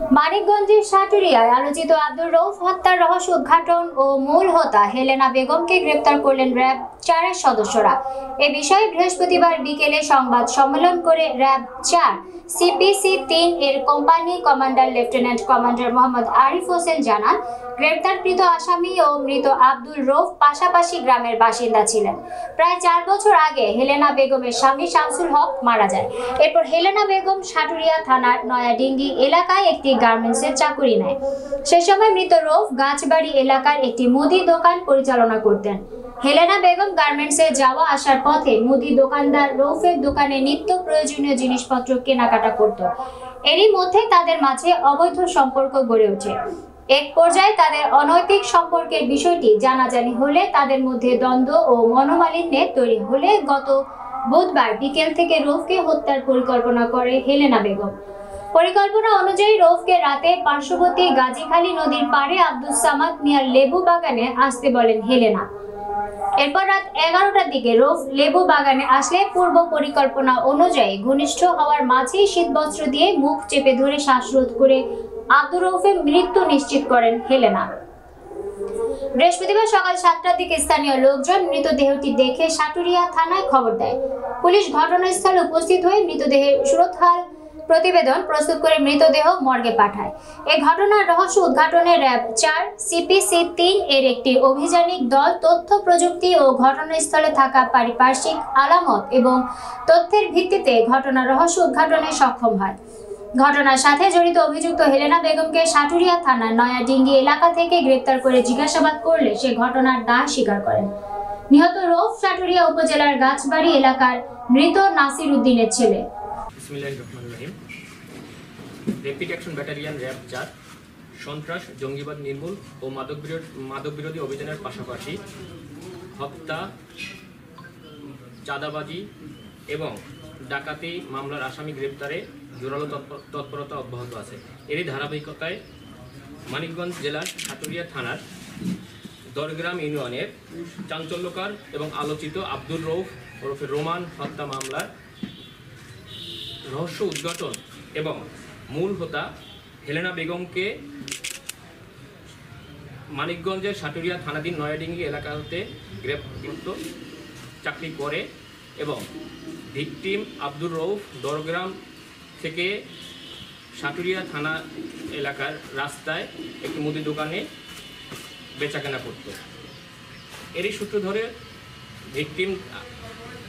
মানিকগঞ্জের সাটুরিয়ায় আলোচিত আব্দুর রৌফ হত্যার রহস্য উদ্ঘাটন ও মূল হোতা হেলেনা বেগমকে গ্রেপ্তার করলেন র্যাব চারের সদস্যরা। এ বিষয়ে বৃহস্পতিবার বিকেলে সংবাদ সম্মেলন করে র্যাব চার, সিপিসি তিন এর company commander lieutenant commander Mohammad Arif Hossain জানান, গ্রেপ্তারকৃত আসামি ও মৃত আব্দুল রৌফ পাশাপাশি গ্রামের বাসিন্দা ছিলেন। প্রায় চার বছর আগে হেলেনা বেগমের স্বামী শামসুল হক মারা যায়। এরপর হেলেনা বেগম সাটুরিয়া থানার নয়াডিঙ্গি এলাকায় একটি গার্মেন্টসের চাকুরি নেয়। সে সময় মৃত রৌফ গাছবাড়ি এলাকার একটি মুদি দোকান পরিচালনা করতেন। হেলেনা বেগম গার্মেন্টসে যাওয়া আসার পথে মুদি দোকানদার রৌফের দোকানে নিত্য প্রয়োজনীয় জিনিসপত্র কেনাকাটা করত। এরই মধ্যে তাদের মাঝে অবৈধ সম্পর্ক গড়ে ওঠে। এক পর্যায়ে তাদের অনৈতিক সম্পর্কের বিষয়টি জানাজানি হলে তাদের মধ্যে দ্বন্দ্ব ও মনোমালিন্যের তৈরি হলে গত বুধবার বিকেল থেকে রৌফকে হত্যার পরিকল্পনা করে হেলেনা বেগম। পরিকল্পনা অনুযায়ী রৌফকে রাতে পার্শ্ববর্তী গাজীখালী নদীর পাড়ে আব্দুল সামাদ মিয়ার লেবু বাগানে আসতে বলেন হেলেনা। এরপর রাত এগারোটার দিকে রোফ লেবু বাগানে আসলে পূর্ব পরিকল্পনা অনুযায়ী ঘনিষ্ঠ হওয়ার মাঝেই শীতবস্ত্র দিয়ে মুখ চেপে ধরে শ্বাসরোধ করে আব্দুর রৌফের মৃত্যু নিশ্চিত করেন হেলেনা। বৃহস্পতিবার সকাল সাতটার দিকে স্থানীয় লোকজন মৃতদেহটি দেখে সাটুরিয়া থানায় খবর দেয়। পুলিশ ঘটনাস্থলে উপস্থিত হয়ে মৃতদেহের সুরতহাল প্রতিবেদন প্রস্তুত করে মৃতদেহ মর্গে পাঠায়। এ ঘটনার রহস্য উদ্ঘাটনে র্যাব চার সিপিসি তিন এর একটি অভিযানিক দল তথ্য প্রযুক্তি ও ঘটনাস্থলে থাকা পারিপার্শ্বিক আলামত এবং তথ্যের ভিত্তিতে ঘটনার রহস্য উদ্ঘাটনে সক্ষম হয়। ঘটনার সাথে জড়িত অভিযুক্ত হেলেনা বেগমকে সাটুরিয়া থানার নয়াডিঙ্গি এলাকা থেকে গ্রেপ্তার করে জিজ্ঞাসাবাদ করলে সে ঘটনার দায় স্বীকার করেন। নিহত রৌফ সাটুরিয়া উপজেলার গাছবাড়ি এলাকার মৃত নাসির উদ্দিনের ছেলে। Rahim. Rapid action battalion RAB চার সন্ত্রাস, জঙ্গিবাদ নির্মূল ও মাদক মাদক বিরোধী অভিযানের পাশাপাশি হত্যা, চাঁদাবাজি এবং ডাকাতি মামলার আসামি গ্রেপ্তারে জোরালো তৎপ- তৎপরতা অব্যাহত আছে। এরই ধারাবাহিকতায় মানিকগঞ্জ জেলার সাটুরিয়া থানার দরগ্রাম ইউনিয়নের চাঞ্চল্যকার এবং আলোচিত আব্দুর রৌফ ওরফে রোমান হত্যা মামলার রহস্য উদ্ঘাটন এবং মূল হোতা হেলেনা বেগমকে মানিকগঞ্জের সাটুরিয়া থানাধীন নয়াডিঙ্গি এলাকা এলাকাতে গ্রেপ্তার চাকরি করে এবং ভিকটিম আব্দুর রৌফ দরগ্রাম থেকে সাটুরিয়া থানা এলাকার রাস্তায় একটি মুদি দোকানে বেচাকেনা করত। এরই সূত্র ধরে ভিকটিম,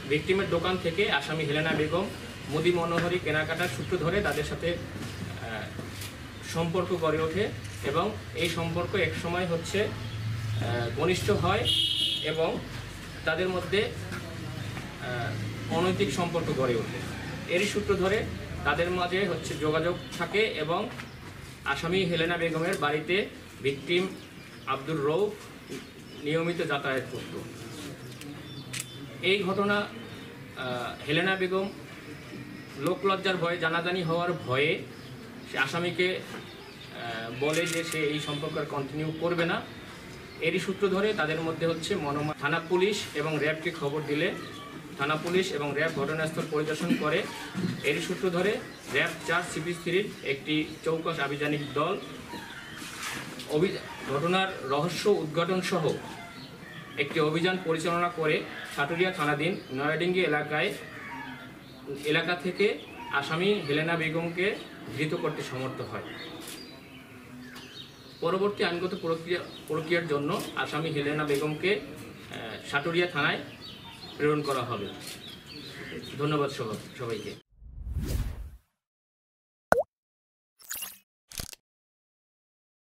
ভিকটিমের দোকান থেকে আসামি হেলেনা বেগম মুদি মনোহরি কেনাকাটার সূত্র ধরে তাদের সাথে সম্পর্ক গড়ে ওঠে এবং এই সম্পর্ক একসময় হচ্ছে আহ, ঘনিষ্ঠ হয় এবং তাদের মধ্যে অনৈতিক সম্পর্ক গড়ে ওঠে। এরই সূত্র ধরে তাদের মাঝে হচ্ছে যোগাযোগ থাকে এবং আসামি হেলেনা বেগমের বাড়িতে ভিকটিম আব্দুর রৌফ নিয়মিত যাতায়াত করত। এই ঘটনা হেলেনা বেগম লোকলজ্জার ভয়ে, জানাজানি হওয়ার ভয়ে সে আসামিকে বলে যে সে এই সম্পর্ক কন্টিনিউ করবে না। এরই সূত্র ধরে তাদের মধ্যে হচ্ছে মনোমা থানা পুলিশ এবং র্যাবকে খবর দিলে থানা পুলিশ এবং র্যাব ঘটনাস্থল পরিদর্শন করে। এরই সূত্র ধরে র্যাব চার সিপি থ্রির একটি চৌকস আভিযানিক দল ঘটনার রহস্য উদ্ঘাটন সহ একটি অভিযান পরিচালনা করে সাটুরিয়া থানাধীন নয়াডিঙ্গি এলাকায় এলাকা থেকে আসামি হেলেনা বেগমকে ধৃত করতে সমর্থ হয়। পরবর্তী আইনগত প্রক্রিয়া, প্রক্রিয়ার জন্য আসামি হেলেনা বেগমকে সাটুরিয়া থানায় প্রেরণ করা হবে। ধন্যবাদ সবাই- সবাইকে।